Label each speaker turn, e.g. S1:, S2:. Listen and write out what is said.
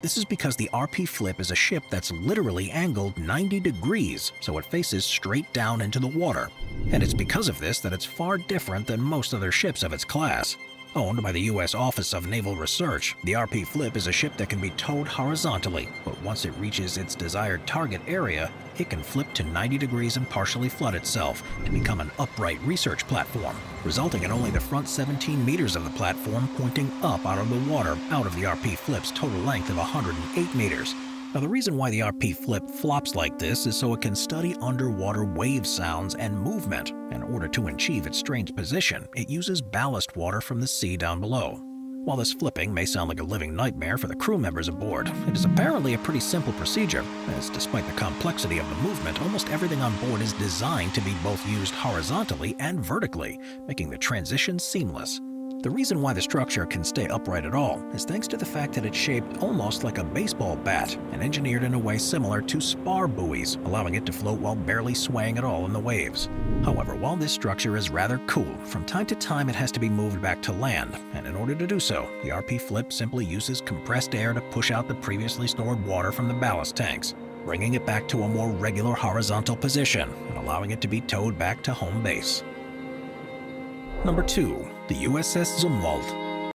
S1: This is because the RP Flip is a ship that's literally angled 90 degrees, so it faces straight down into the water. And it's because of this that it's far different than most other ships of its class. Owned by the U.S. Office of Naval Research, the RP Flip is a ship that can be towed horizontally, but once it reaches its desired target area, it can flip to 90 degrees and partially flood itself to become an upright research platform, resulting in only the front 17 meters of the platform pointing up out of the water out of the RP Flip's total length of 108 meters. Now the reason why the RP Flip flops like this is so it can study underwater wave sounds and movement. In order to achieve its strange position, it uses ballast water from the sea down below. While this flipping may sound like a living nightmare for the crew members aboard, it is apparently a pretty simple procedure, as despite the complexity of the movement, almost everything on board is designed to be both used horizontally and vertically, making the transition seamless. The reason why the structure can stay upright at all is thanks to the fact that it's shaped almost like a baseball bat and engineered in a way similar to spar buoys, allowing it to float while barely swaying at all in the waves. However, while this structure is rather cool, from time to time it has to be moved back to land, and in order to do so, the RP Flip simply uses compressed air to push out the previously stored water from the ballast tanks, bringing it back to a more regular horizontal position and allowing it to be towed back to home base. Number 2. The USS Zumwalt